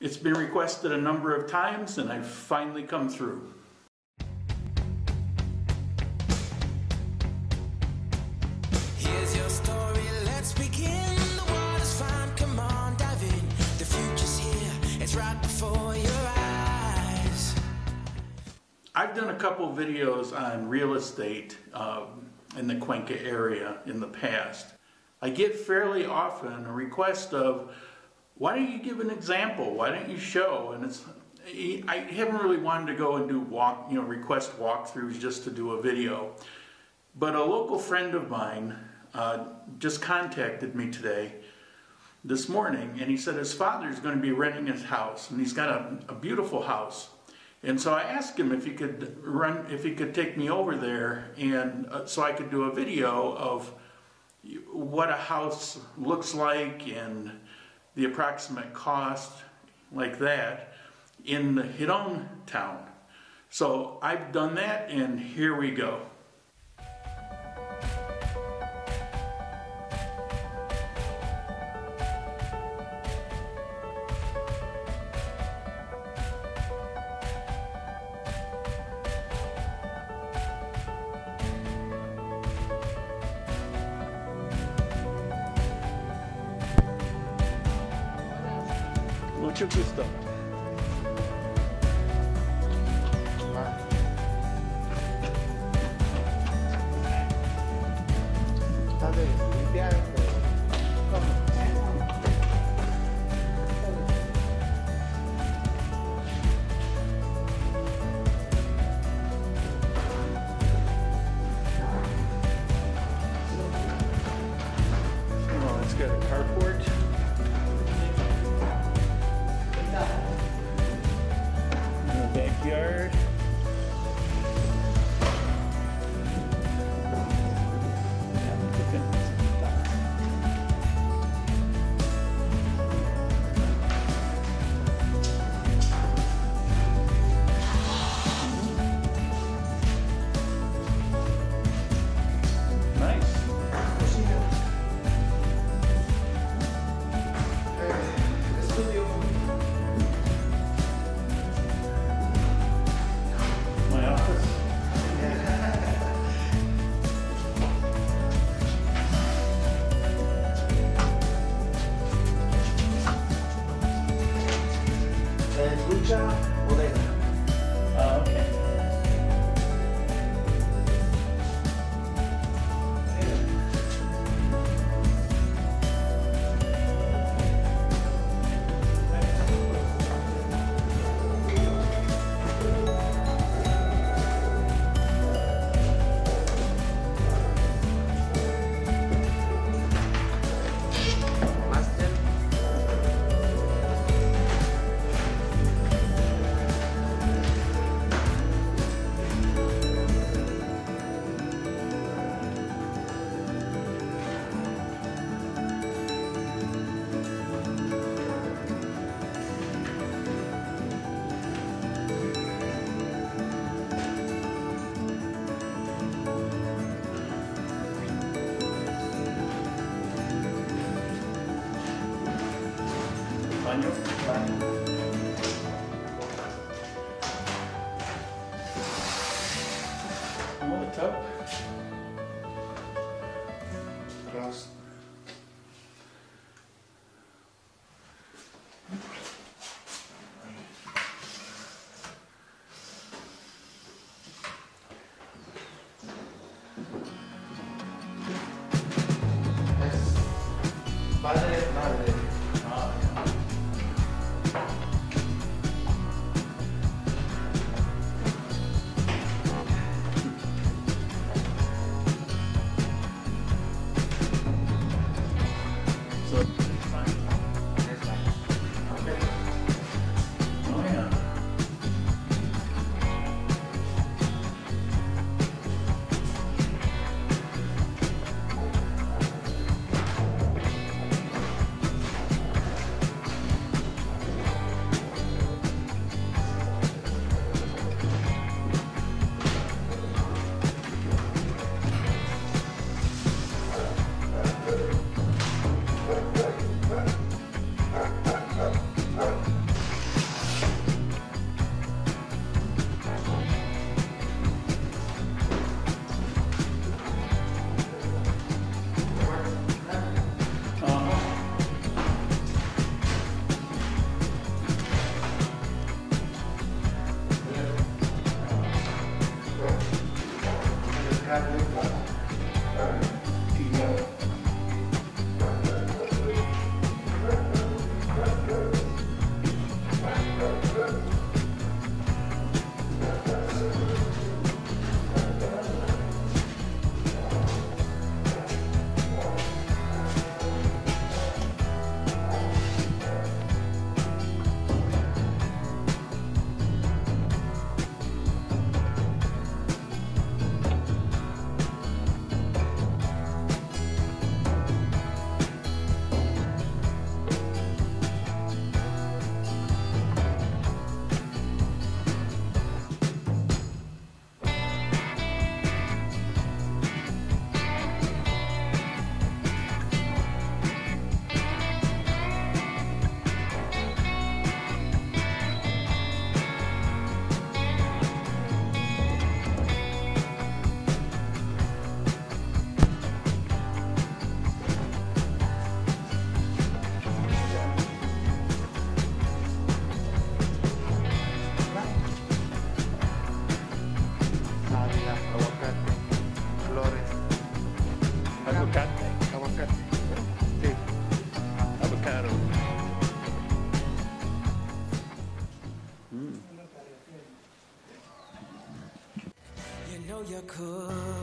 It's been requested a number of times and I've finally come through. Here's your story, let's begin. The water's fine, come on, dive in. The future's here, it's right before your eyes. I've done a couple videos on real estate um, in the Cuenca area in the past. I get fairly often a request of, why don't you give an example? Why don't you show? And it's, I haven't really wanted to go and do walk, you know, request walkthroughs just to do a video. But a local friend of mine uh, just contacted me today, this morning, and he said his father's going to be renting his house, and he's got a, a beautiful house. And so I asked him if he could run, if he could take me over there, and uh, so I could do a video of what a house looks like and the approximate cost, like that, in the Giron town. So I've done that, and here we go. Manche Küster. So. have aguacate, avocado. Mm. You know you could.